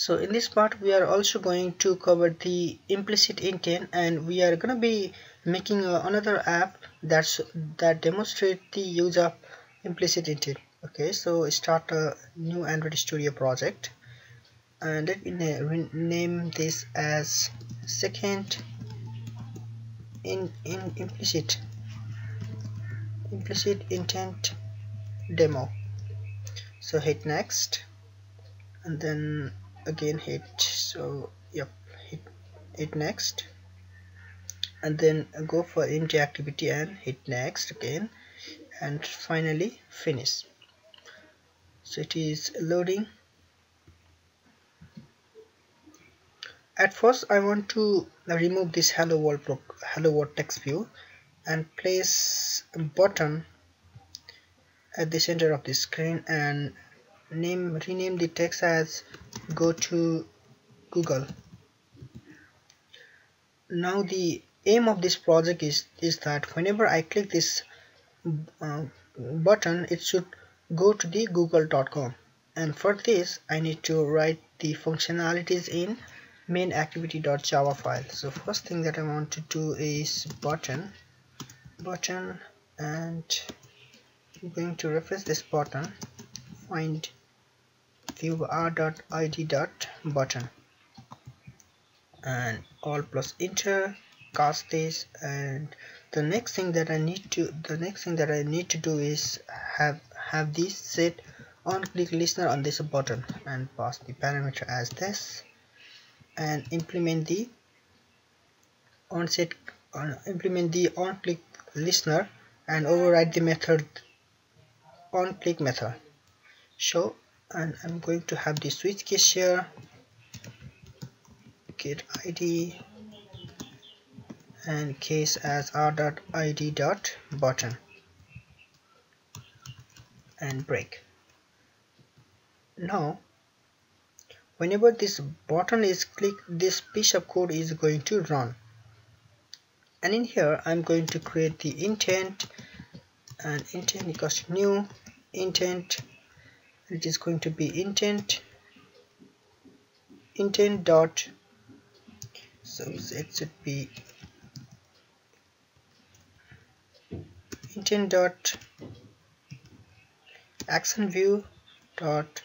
so in this part we are also going to cover the implicit intent and we are going to be making uh, another app that's that demonstrate the use of implicit intent. Okay so start a new android studio project and let me name this as second in in implicit implicit intent demo. So hit next and then again hit so yep hit hit next. And then go for empty activity and hit next again. And finally finish. So it is loading. At first I want to remove this hello world hello world text view and place a button at the center of the screen and name rename the text as go to Google. Now the aim of this project is is that whenever I click this uh, button it should go to the google.com and for this I need to write the functionalities in main activity.java file. So first thing that I want to do is button button and I'm going to reference this button find view r.id.button and all plus enter cast this and the next thing that I need to the next thing that I need to do is have have this set on click listener on this button and pass the parameter as this and implement the on set uh, implement the on click listener and override the method on click method. Show and I'm going to have the switch case here get id and case as r.id dot button. And break. Now whenever this button is clicked this piece of code is going to run. And in here I'm going to create the intent and intent equals new intent it is going to be intent intent dot. So it should be intent dot action view dot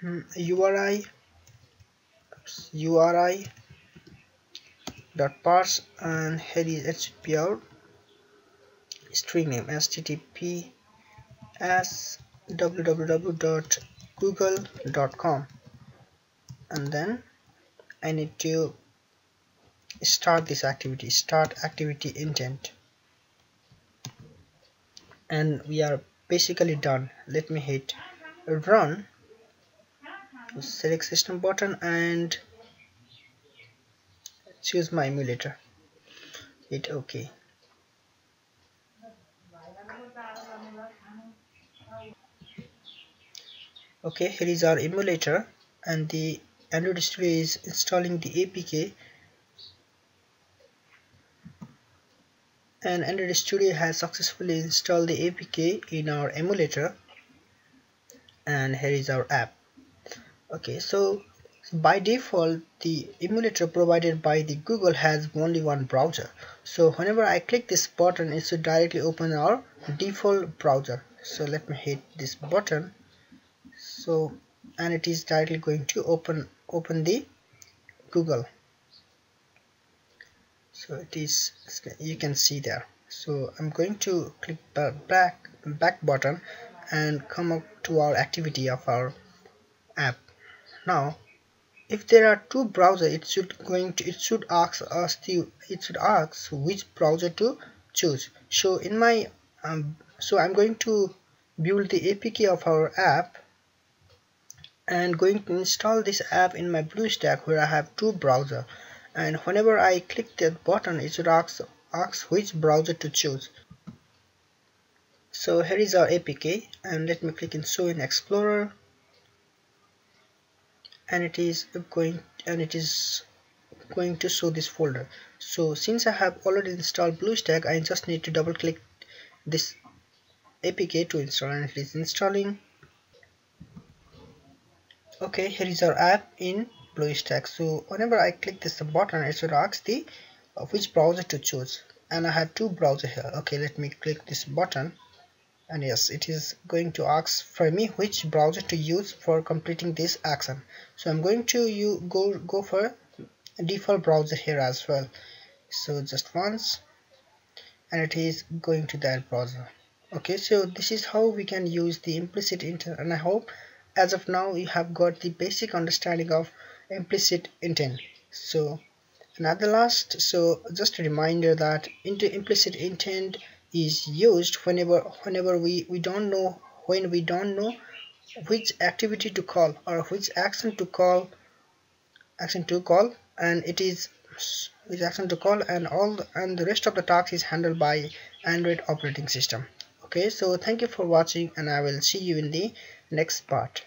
hmm, URI URI dot parse and here is it should be our string name http as www.google.com and then I need to start this activity start activity intent. And we are basically done. Let me hit run. Select system button and choose my emulator. Hit ok okay here is our emulator and the Android Studio is installing the APK and Android Studio has successfully installed the APK in our emulator. And here is our app. Okay so by default the emulator provided by the Google has only one browser. So whenever I click this button it should directly open our default browser. So let me hit this button so and it is directly going to open open the Google. So it is you can see there. So I'm going to click back back button and come up to our activity of our app. Now if there are two browsers it should going to it should ask us the it should ask which browser to choose. So in my um, so I'm going to build the APK of our app and going to install this app in my BlueStack where I have two browser. And whenever I click that button it should ask, ask which browser to choose. So here is our APK and let me click in show in Explorer. And it is going and it is going to show this folder. So since I have already installed BlueStack I just need to double click this APK to install and it is installing okay here is our app in BlueStack so whenever I click this button it should ask the uh, which browser to choose. And I have two browsers here. Okay let me click this button. And yes it is going to ask for me which browser to use for completing this action. So I'm going to you go go for default browser here as well. So just once. And it is going to that browser. Okay so this is how we can use the implicit intent and I hope as of now you have got the basic understanding of implicit intent. So another last so just a reminder that into implicit intent is used whenever whenever we we don't know when we don't know which activity to call or which action to call action to call and it is which action to call and all the, and the rest of the tasks is handled by android operating system. Okay so thank you for watching and i will see you in the next part